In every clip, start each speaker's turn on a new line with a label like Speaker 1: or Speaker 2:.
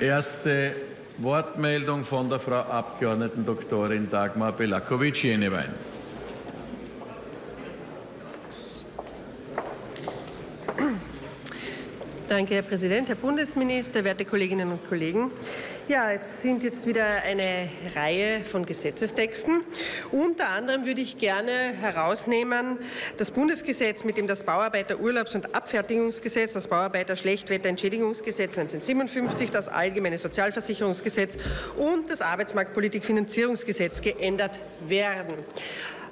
Speaker 1: Erste Wortmeldung von der Frau Abgeordneten Doktorin Dagmar Belakovic-Jenewein.
Speaker 2: Danke, Herr Präsident, Herr Bundesminister, werte Kolleginnen und Kollegen. Ja, es sind jetzt wieder eine Reihe von Gesetzestexten. Unter anderem würde ich gerne herausnehmen das Bundesgesetz, mit dem das Bauarbeiterurlaubs- und Abfertigungsgesetz, das Bauarbeiter-Schlechtwetterentschädigungsgesetz 1957, das Allgemeine Sozialversicherungsgesetz und das Arbeitsmarktpolitikfinanzierungsgesetz geändert werden.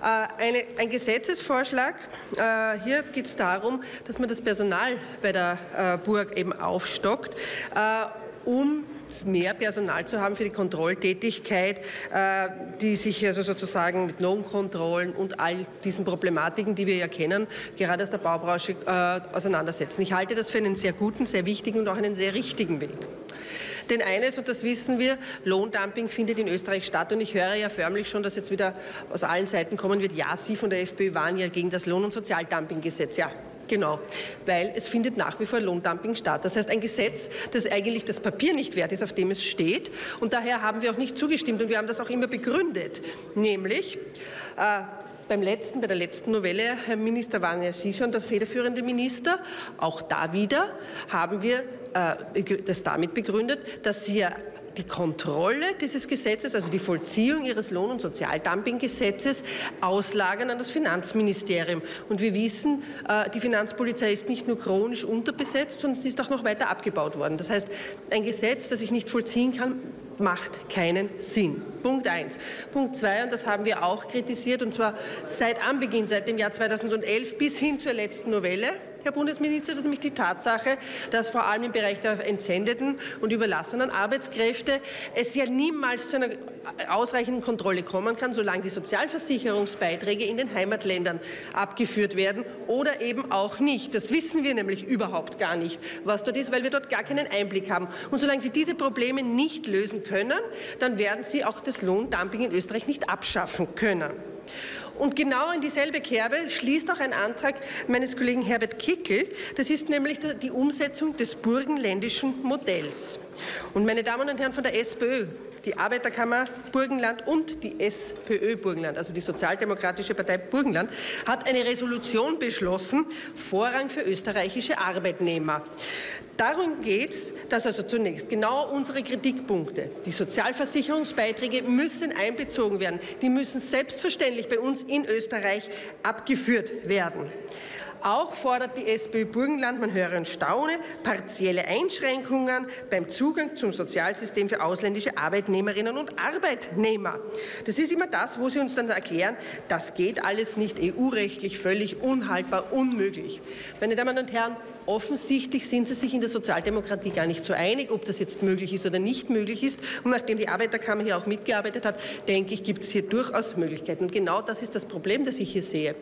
Speaker 2: Äh, eine, ein Gesetzesvorschlag. Äh, hier geht es darum, dass man das Personal bei der äh, Burg eben aufstockt, um mehr Personal zu haben für die Kontrolltätigkeit, die sich also sozusagen mit Lohnkontrollen und all diesen Problematiken, die wir ja kennen, gerade aus der Baubranche auseinandersetzen. Ich halte das für einen sehr guten, sehr wichtigen und auch einen sehr richtigen Weg. Denn eines, und das wissen wir, Lohndumping findet in Österreich statt. Und ich höre ja förmlich schon, dass jetzt wieder aus allen Seiten kommen wird, ja, Sie von der FPÖ waren ja gegen das Lohn- und Sozialdumpinggesetz. Ja, Genau, weil es findet nach wie vor Lohndumping statt. Das heißt, ein Gesetz, das eigentlich das Papier nicht wert ist, auf dem es steht. Und daher haben wir auch nicht zugestimmt und wir haben das auch immer begründet. Nämlich, äh, beim letzten, bei der letzten Novelle, Herr Minister, waren ja Sie schon der federführende Minister. Auch da wieder haben wir das damit begründet, dass Sie ja die Kontrolle dieses Gesetzes, also die Vollziehung Ihres Lohn- und Sozialdumpinggesetzes, auslagern an das Finanzministerium. Und wir wissen, äh, die Finanzpolizei ist nicht nur chronisch unterbesetzt, sondern sie ist auch noch weiter abgebaut worden. Das heißt, ein Gesetz, das ich nicht vollziehen kann, macht keinen Sinn. Punkt eins. Punkt zwei, und das haben wir auch kritisiert, und zwar seit Anbeginn, seit dem Jahr 2011 bis hin zur letzten Novelle, Herr Bundesminister, das ist nämlich die Tatsache, dass vor allem im Bereich der entsendeten und überlassenen Arbeitskräfte es ja niemals zu einer ausreichenden Kontrolle kommen kann, solange die Sozialversicherungsbeiträge in den Heimatländern abgeführt werden oder eben auch nicht. Das wissen wir nämlich überhaupt gar nicht, was dort ist, weil wir dort gar keinen Einblick haben. Und solange Sie diese Probleme nicht lösen können, dann werden Sie auch das Lohndumping in Österreich nicht abschaffen können. Und genau in dieselbe Kerbe schließt auch ein Antrag meines Kollegen Herbert Kickel. Das ist nämlich die Umsetzung des burgenländischen Modells. Und meine Damen und Herren von der SPÖ, die Arbeiterkammer Burgenland und die SPÖ Burgenland, also die Sozialdemokratische Partei Burgenland, hat eine Resolution beschlossen, Vorrang für österreichische Arbeitnehmer. Darum geht es, dass also zunächst genau unsere Kritikpunkte, die Sozialversicherungsbeiträge müssen einbezogen werden, die müssen selbstverständlich bei uns in Österreich abgeführt werden. Auch fordert die SPÖ Burgenland, man höre und staune, partielle Einschränkungen beim Zugang zum Sozialsystem für ausländische Arbeitnehmerinnen und Arbeitnehmer. Das ist immer das, wo sie uns dann erklären, das geht alles nicht EU-rechtlich völlig unhaltbar, unmöglich. Meine Damen und Herren, Offensichtlich sind sie sich in der Sozialdemokratie gar nicht so einig, ob das jetzt möglich ist oder nicht möglich ist. Und nachdem die Arbeiterkammer hier auch mitgearbeitet hat, denke ich, gibt es hier durchaus Möglichkeiten. Und genau das ist das Problem, das ich hier sehe.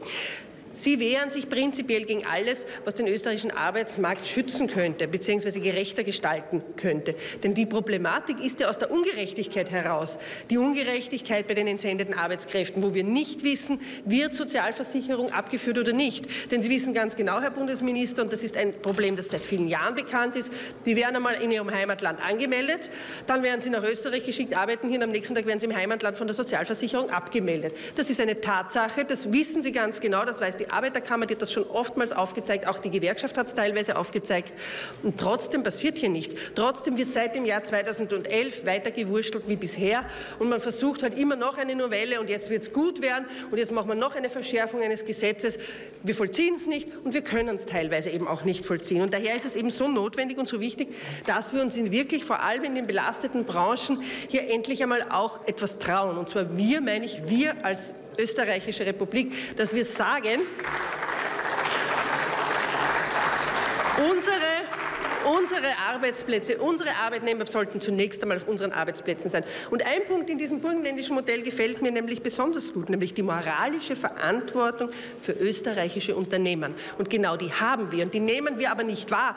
Speaker 2: Sie wehren sich prinzipiell gegen alles, was den österreichischen Arbeitsmarkt schützen könnte bzw. gerechter gestalten könnte. Denn die Problematik ist ja aus der Ungerechtigkeit heraus. Die Ungerechtigkeit bei den entsendeten Arbeitskräften, wo wir nicht wissen, wird Sozialversicherung abgeführt oder nicht. Denn Sie wissen ganz genau, Herr Bundesminister, und das ist ein Problem, das seit vielen Jahren bekannt ist, die werden einmal in ihrem Heimatland angemeldet, dann werden sie nach Österreich geschickt, arbeiten hier und am nächsten Tag werden sie im Heimatland von der Sozialversicherung abgemeldet. Das ist eine Tatsache, das wissen Sie ganz genau, das weiß die die Arbeiterkammer, die hat das schon oftmals aufgezeigt, auch die Gewerkschaft hat es teilweise aufgezeigt. Und trotzdem passiert hier nichts. Trotzdem wird seit dem Jahr 2011 weiter gewurschtelt wie bisher. Und man versucht halt immer noch eine Novelle und jetzt wird es gut werden und jetzt machen wir noch eine Verschärfung eines Gesetzes. Wir vollziehen es nicht und wir können es teilweise eben auch nicht vollziehen. Und daher ist es eben so notwendig und so wichtig, dass wir uns in wirklich, vor allem in den belasteten Branchen, hier endlich einmal auch etwas trauen. Und zwar wir, meine ich, wir als österreichische Republik, dass wir sagen, unsere Unsere Arbeitsplätze, unsere Arbeitnehmer sollten zunächst einmal auf unseren Arbeitsplätzen sein. Und ein Punkt in diesem burgenländischen Modell gefällt mir nämlich besonders gut, nämlich die moralische Verantwortung für österreichische Unternehmen. Und genau die haben wir und die nehmen wir aber nicht wahr.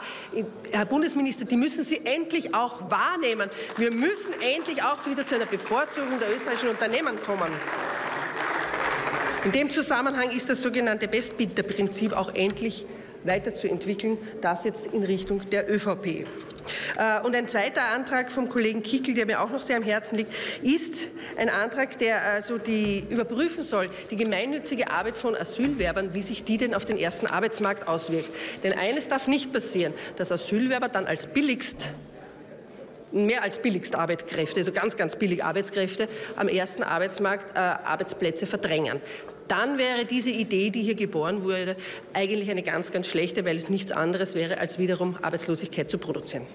Speaker 2: Herr Bundesminister, die müssen Sie endlich auch wahrnehmen. Wir müssen endlich auch wieder zu einer Bevorzugung der österreichischen Unternehmen kommen. In dem Zusammenhang ist das sogenannte Bestbieterprinzip auch endlich weiterzuentwickeln, das jetzt in Richtung der ÖVP. Äh, und ein zweiter Antrag vom Kollegen Kickel, der mir auch noch sehr am Herzen liegt, ist ein Antrag, der also die überprüfen soll, die gemeinnützige Arbeit von Asylwerbern, wie sich die denn auf den ersten Arbeitsmarkt auswirkt. Denn eines darf nicht passieren, dass Asylwerber dann als billigst mehr als billigst Arbeitskräfte, also ganz, ganz billig Arbeitskräfte am ersten Arbeitsmarkt äh, Arbeitsplätze verdrängen. Dann wäre diese Idee, die hier geboren wurde, eigentlich eine ganz, ganz schlechte, weil es nichts anderes wäre, als wiederum Arbeitslosigkeit zu produzieren.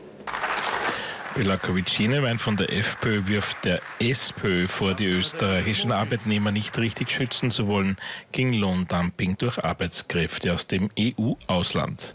Speaker 3: Belakowitsch-Jenewein von der FPÖ wirft der SPÖ vor, die österreichischen Arbeitnehmer nicht richtig schützen zu wollen gegen Lohndumping durch Arbeitskräfte aus dem EU-Ausland.